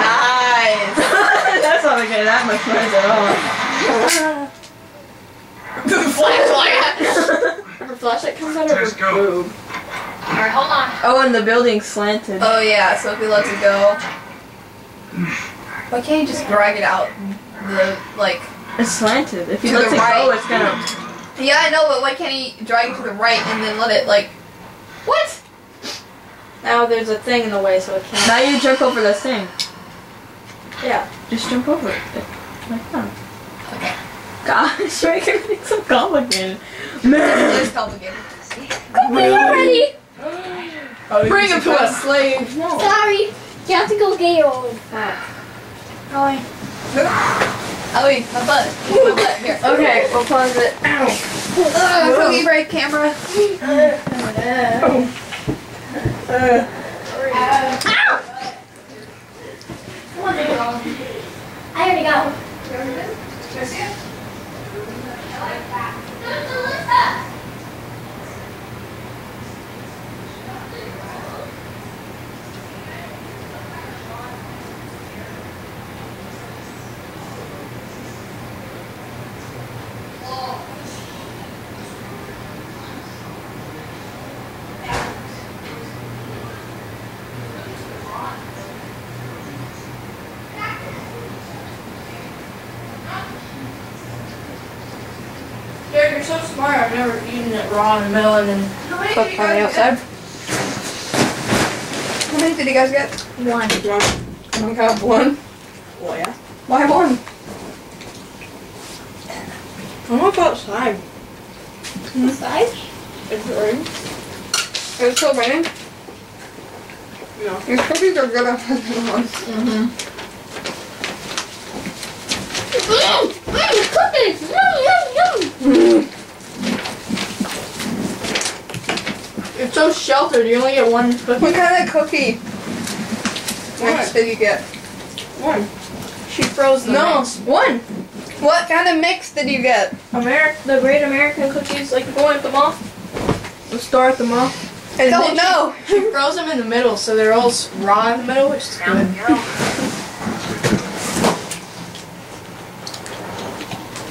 Nice. That's not gonna get that much noise at all. Flashlight. Her flashlight comes out of Let's her go. boob. Alright, hold on. Oh, and the building's slanted. Oh yeah, so if he lets it go, why can't you just drag it out? The like. It's slanted. If you To let the it go, right. it's gonna. Yeah, I know, but why can't he drag it to the right and then let it like? What? Now there's a thing in the way, so it can't. Now you jump over this thing. Yeah. Just jump over it. Like that. Gosh, you're making everything so complicated. It Man. is complicated. Cookie already. Oh, Bring him to us, slave. Sorry. You have to go get your own. Ellie. Ellie, my butt. My butt here. Okay, we'll pause it. Ugh, cookie break camera. I already got one. Derek, you're so smart. I've never eaten it raw in the middle and then cooked on the outside. How many did you guys get? One. I got one. Well, oh, yeah. Why one? I'm gonna go outside. Inside? Is it raining? Is it still raining? No. These cookies are good after ones. Mmm, mmm, cookies. Yum, yum, yum. It's so sheltered. You only get one cookie. What kind of cookie mix did you get? One. She froze them. No, mix. one. What kind of mix did you get? America, the Great American cookies, like going at the mall. The store at the mall. And Don't know. She, she froze them in the middle, so they're all raw in the middle, which is good.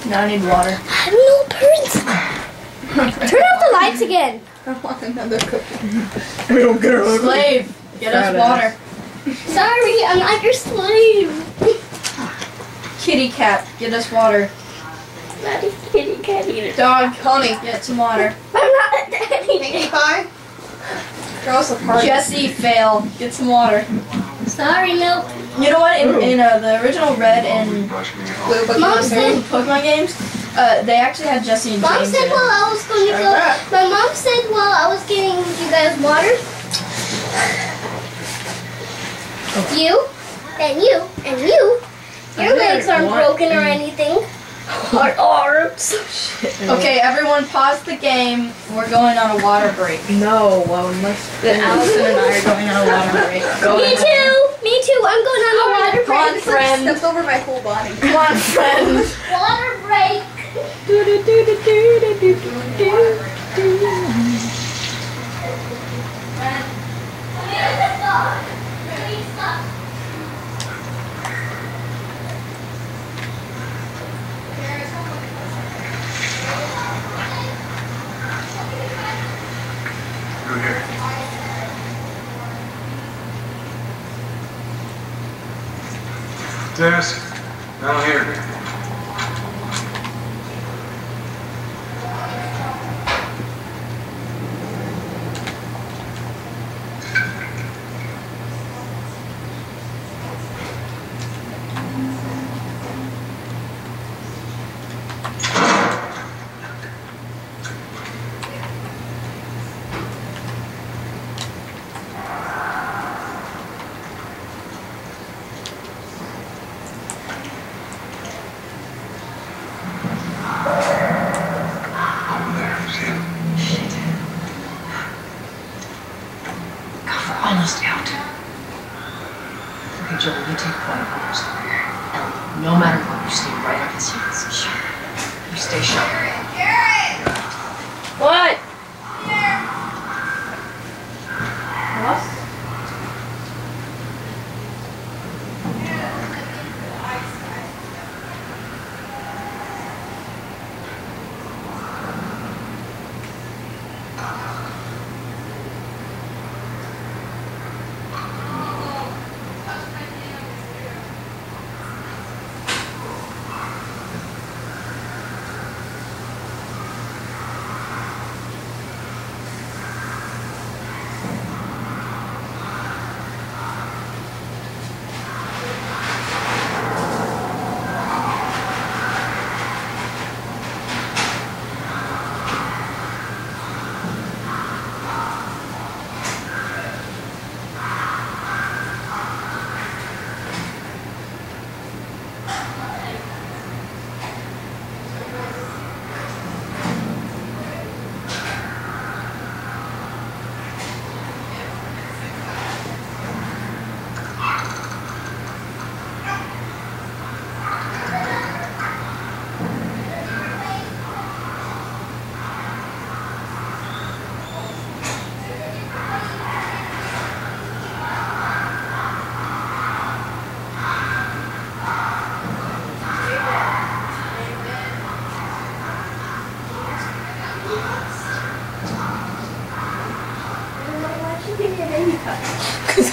Now I need water. I have no parents. Turn off the lights again. I want another cookie. We don't care about Slave, get us Proud of water. Sorry, I'm not your slave. Kitty cat, get us water. Not a kitty cat either. Dog, Honey, get some water. I'm not a daddy. Pinkie Pie. Throw us a party. Jesse, fail, get some water. Sorry, milk. You know what? In, in uh, the original Red and Blue Pokemon Mom game. said- Pokemon games, uh, they actually had Jessie and Mom James said in it. while I was going to go. that. My mom said while I was getting you guys water. You and you and you. Your legs aren't broken or anything. Or arms. Okay, everyone pause the game. We're going on a water break. No, well, unless Then Allison and I are going on a water break. Go Me ahead. too. Me too. I'm going on a water break. Come on, break. friend. Stepped over my whole body. Come on, friend. Water break. Through here. Dennis, down here.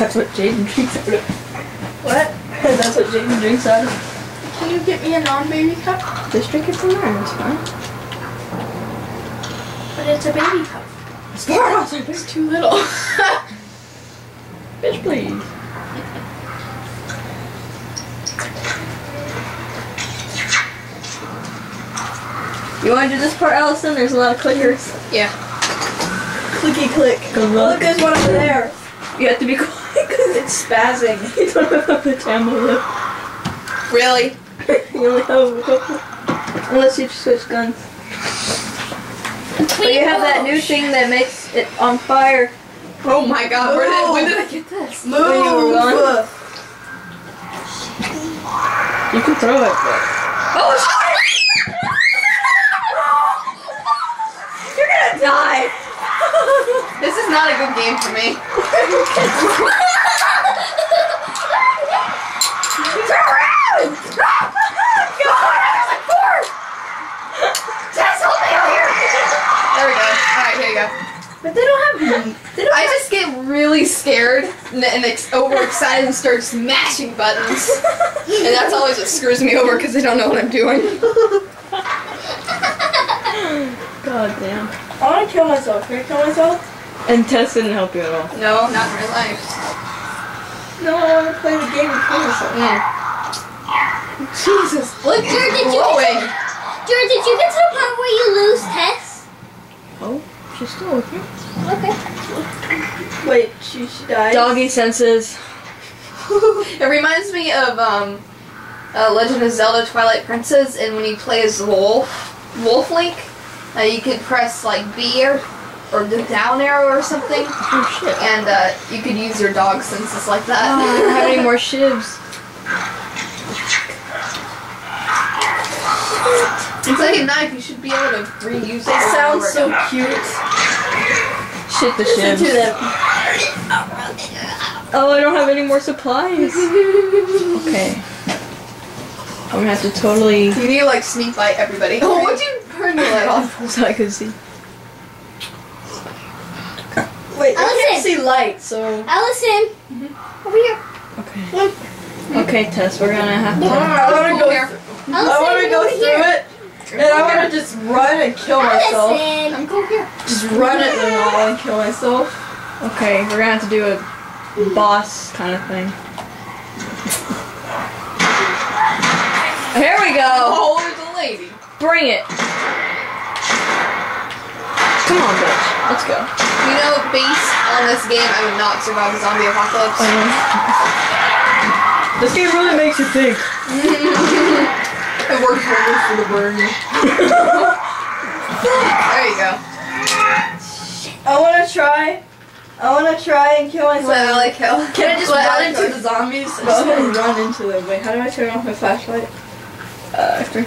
That's what Jaden drinks out of. What? that's what Jaden drinks out of. Can you get me a non-baby cup? Just drink it from there, it's fine. But it's a baby cup. It's far outside, It's too little. bitch, please. You want to do this part, Allison? There's a lot of clickers. Yeah. Clicky click. Good Oh, luck. look, there's one over there. You have to be quiet because It's spazzing. you don't have a pajama left. Really? You only have a couple. Unless you switch guns. But you have that new thing that makes it on fire. Oh my god, where did, when did I get this? Move. When you were gone. You can throw it, but. Oh, shit! You're gonna die. This is not a good game for me. Turn around. God, I was like four. Tess, help me out here. There we go. Alright, here you go. But they don't have. They don't I just get really scared and, and ex- overexcited and start smashing buttons. And that's always what screws me over because they don't know what I'm doing. God damn. I want to kill myself. Can I kill myself? And Tess didn't help you at all. No, not in real life. No, I want to play the game and kill myself. Jesus, look, Jared, did you glowing. Jared, did you get to the part where you lose Tess? Oh, she's still with me. Okay. Wait, she, she died. Doggy senses. It reminds me of um, uh, Legend of Zelda: Twilight Princess, and when you play as Wolf, Wolf Link, uh, you could press like B or or the down arrow or something, Oh shit. and uh, you could use your dog senses like that. Oh, I don't have any more shivs. It's like a knife. You should be able to reuse it. They sound so over. cute. Shit the Listen to shivs. them. Oh, I don't have any more supplies. Okay. I'm gonna have to totally You need to like sneak by everybody. Oh, what'd you turn the light off? so I can see. Wait, I can't see light, so. Allison, mm-hmm. over here. Okay. Okay, Tess, we're gonna have to. I want to go. Here. I want to go through here. it, and I want to just run and kill myself. Allison. I'm cool here. Just run it and all and kill myself. Okay, we're gonna have to do a boss kind of thing. Here we go. Oh, there's a lady. Bring it. Come on, bitch. Let's go. You know, based on this game, I would not survive a zombie apocalypse. This game really makes you think. It works wonders for the burn. there you go. I want to try. I want to try and kill myself. Let Allie kill. Can I just Let run into the zombies? I just want to run into them. Wait, how do I turn off my flashlight? Uh, after.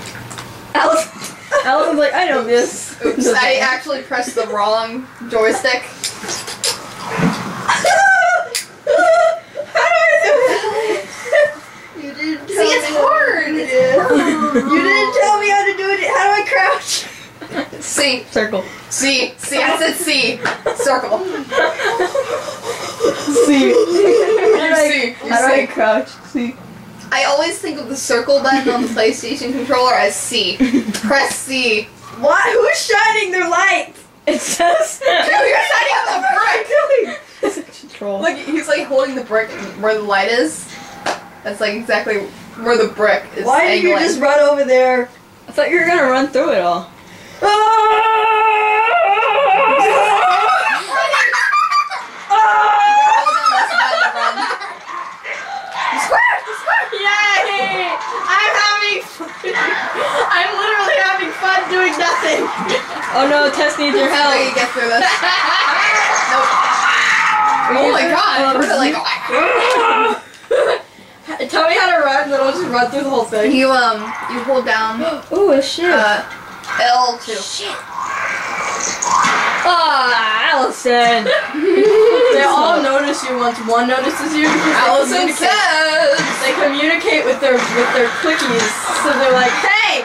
Alice. Alice was like, I know this. Oops, I actually pressed the wrong joystick. You didn't See, it's hard. You didn't tell me how to do it. How do I crouch? C. Circle. C. C. I said C. Circle. See. You C. You How do I C. crouch? See. I always think of the circle button on the PlayStation controller as C. Press C. Why? Who's shining their light? It says. Dude, you're shining on the brick. It's a control. Look, he's like holding the brick where the light is. That's like exactly where the brick is. Why did you just run over there? I thought you were gonna run through it all. Hold down this button to run. You square! You square! Yay! I'm having fun. I'm literally having fun doing nothing. Oh no, Tess needs your How help. do you get through this? nope. Oh my god! We're like, Tell me how to run, then I'll just run through the whole thing. you um, you hold down oh shit. uh, L2. Ah, Allison. They all notice you once one notices you. Allison says. They communicate with their with their clickies, so they're like, "Hey,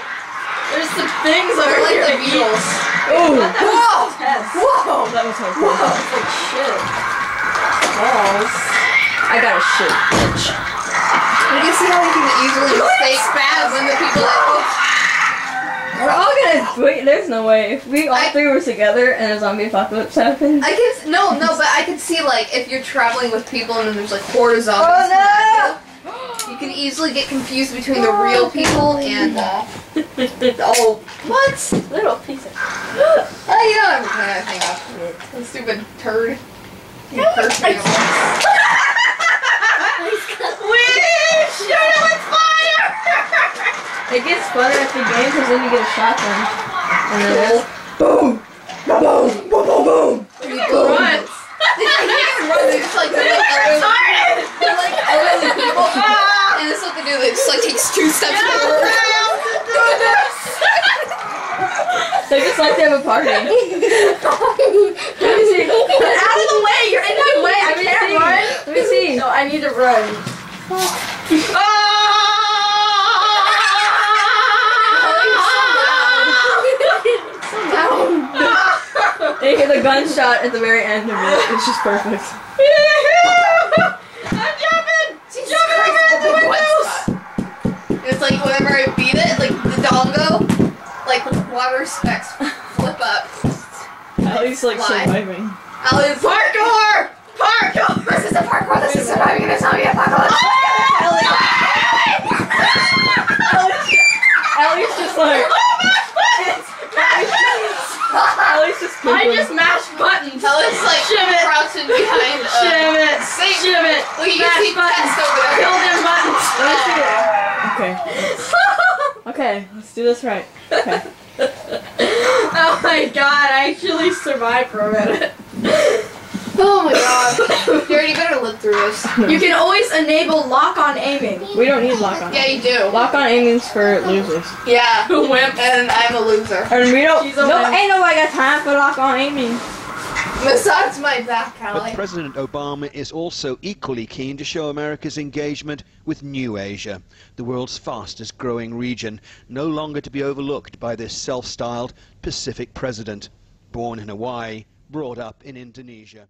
there's some things over They're like here." the. Beatles. Ooh. Whoa! Whoa! That was Whoa, hardcore. it's like shit. Balls. I got a shit, bitch. You can see how we can easily mistake spaz when the people that. Oh, We're all gonna wait. There's no way. If we all I- three were together and a zombie apocalypse happened. I can no no, but I can see like if you're traveling with people and then there's like horde of zombies. Oh You can easily get confused between the real people and uh, oh what? Little piece of. Oh, you don't ever turn that thing off. Stupid turd. You cursed me. Wait, shoot it with fire! It gets funner at the game because then you get a shotgun. And then it's boom, boom, boom, boom, boom. Run. They can't even run. They like they're like oh, elderly, they're like elderly oh, oh, people, ah! and this is what they do. They just like takes two steps forward. they just like to have a party. Get out of the way! You're in my way! I Let me can't see. run! Let me see. No, I need to run. Oh, They hear the gunshot at the very end of it. It's just perfect. I'm jumping! jumping over the windows! It's like whenever I beat it, like the dongo, like water specks flip up. At least like Fly. surviving. Parkour! Parkour! This is a parkour, this is surviving in a zombie apocalypse! Ellie's just like. Ellie's just I giggling. just mashed buttons. Alex like Shim it. crouching behind uh, Shim it. sink. Shim it. Look, you Mash can see buttons. Tess over there. Kill them buttons. Let me see it. Okay. Okay, let's do this right. Okay. Oh my god, I actually survived for a minute. Oh my god. Jared, you better live through this. You can always enable lock-on aiming. We don't need lock on. Yeah, you do. Lock on aiming's for losers. Yeah. Who wimp. And I'm a loser. And we don't. She's a No, wimp. ain't nobody got time for lock on aiming. Massage my back, But President Obama is also equally keen to show America's engagement with New Asia, the world's fastest growing region, no longer to be overlooked by this self styled Pacific president. Born in Hawaii, brought up in Indonesia.